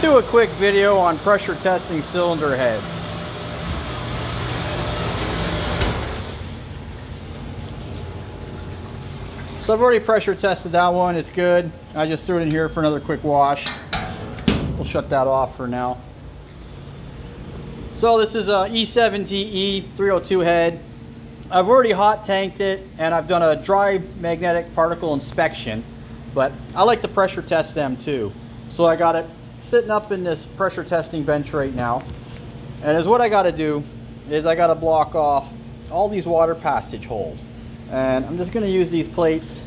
Do a quick video on pressure testing cylinder heads. So I've already pressure tested that one, it's good. I just threw it in here for another quick wash. We'll shut that off for now. So this is a E7TE 302 head. I've already hot tanked it and I've done a dry magnetic particle inspection, but I like to pressure test them too. So I got it sitting up in this pressure testing bench right now. And is what I got to do is I got to block off all these water passage holes. And I'm just going to use these plates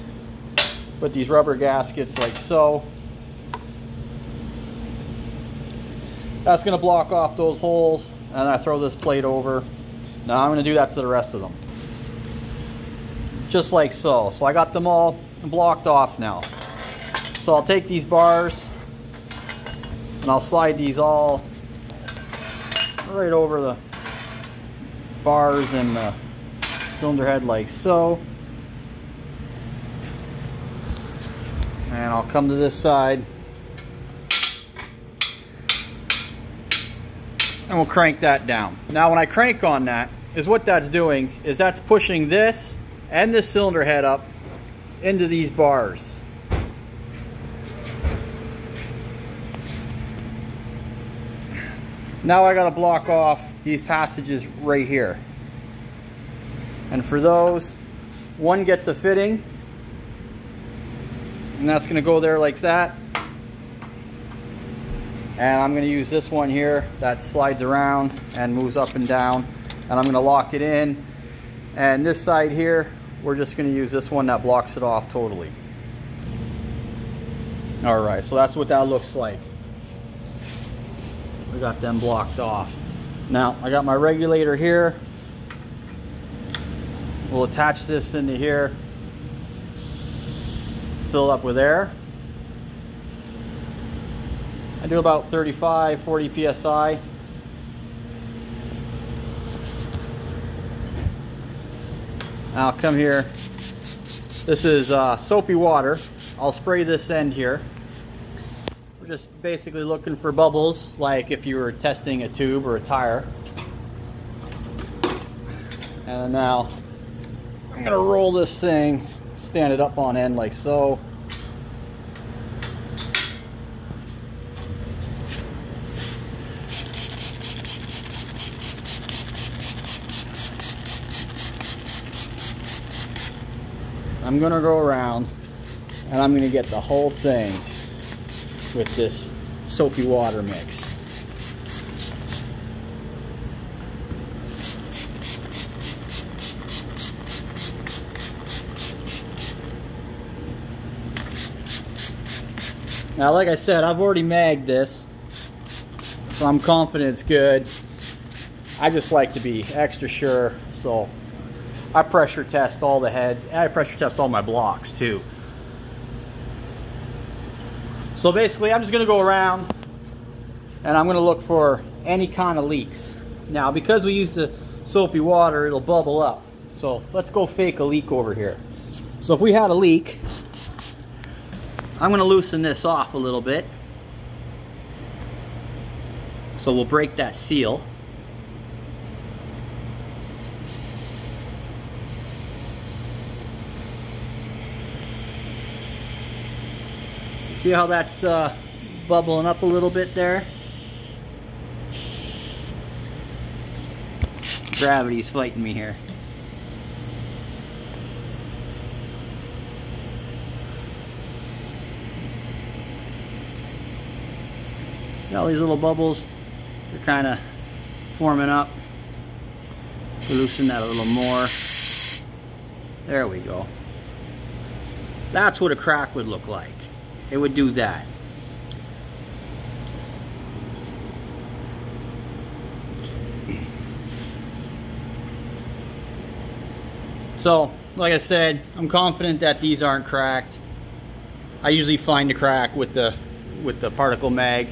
with these rubber gaskets like so. That's going to block off those holes and I throw this plate over. Now I'm going to do that to the rest of them. Just like so. So I got them all blocked off now. So I'll take these bars and I'll slide these all right over the bars and the cylinder head like so. And I'll come to this side and we'll crank that down. Now when I crank on that, is what that's doing is that's pushing this and this cylinder head up into these bars. Now I got to block off these passages right here. And for those, one gets a fitting, and that's going to go there like that. And I'm going to use this one here that slides around and moves up and down. And I'm going to lock it in. And this side here, we're just going to use this one that blocks it off totally. All right, so that's what that looks like we got them blocked off. Now, I got my regulator here. We'll attach this into here, fill up with air. I do about 35, 40 PSI. I'll come here. This is uh, soapy water. I'll spray this end here just basically looking for bubbles, like if you were testing a tube or a tire. And now I'm gonna roll this thing, stand it up on end like so. I'm gonna go around and I'm gonna get the whole thing with this soapy water mix. Now, like I said, I've already magged this, so I'm confident it's good. I just like to be extra sure, so I pressure test all the heads. I pressure test all my blocks too. So basically I'm just gonna go around and I'm gonna look for any kind of leaks. Now because we used the soapy water, it'll bubble up. So let's go fake a leak over here. So if we had a leak, I'm gonna loosen this off a little bit. So we'll break that seal. See how that's uh, bubbling up a little bit there? Gravity's fighting me here. See all these little bubbles? They're kind of forming up. Loosen that a little more. There we go. That's what a crack would look like it would do that. So, like I said, I'm confident that these aren't cracked. I usually find a crack with the with the particle mag.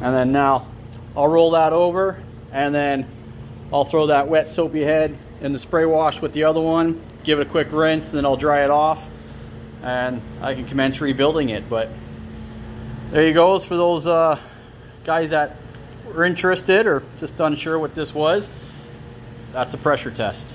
And then now I'll roll that over and then I'll throw that wet soapy head in the spray wash with the other one, give it a quick rinse, and then I'll dry it off. and I can commence rebuilding it. But there you goes for those uh, guys that were interested or just unsure what this was. That's a pressure test.